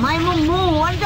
ไม่มุ่งมั่วจะนะ